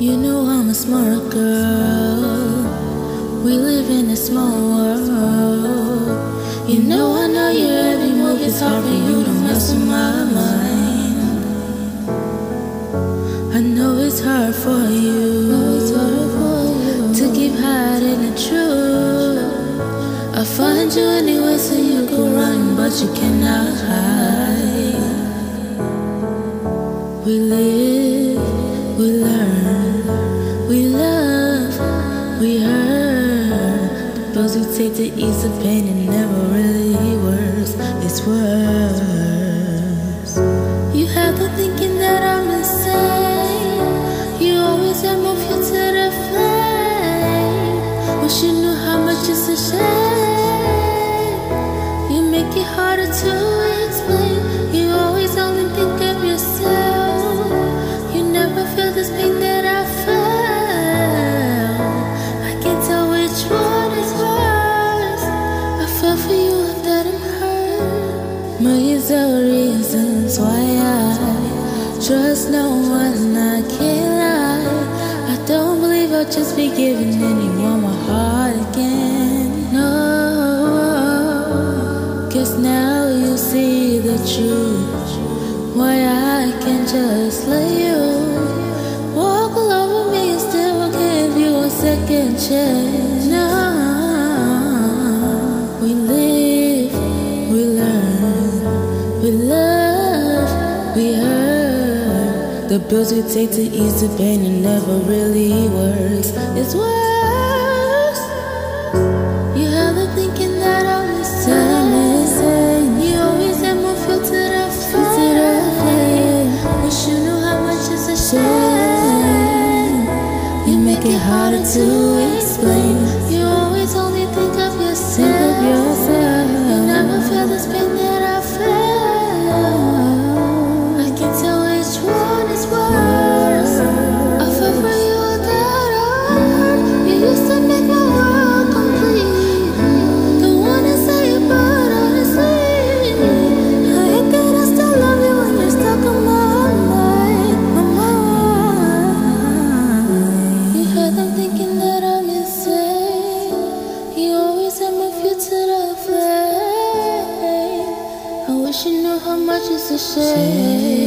You know I'm a smart girl. We live in a small world. You know I know your every move. It's hard for you to mess with my mind. I know it's hard for you to keep hiding the truth. I find you anywhere so you can run, but you cannot hide. We live, take to ease the pain, it never really works. It's worse. You have the thinking that I'm insane. You always have more fuel to the flame. Wish you knew how much it's a shame. You make it harder to of reasons why I trust no one. I can't lie. I don't believe I'll just be giving anyone my heart again. No. Guess now you see the truth. Why I can't just let you walk all over me and still give you a second chance. No, The pills we take to ease the pain, it never really works. It's worse. You have the thinking that I'm missing. You always have more fuel to the flame. Wish you knew how much it's a shame. You make it harder to explain. You to the flame. I wish you knew how much it's a shame.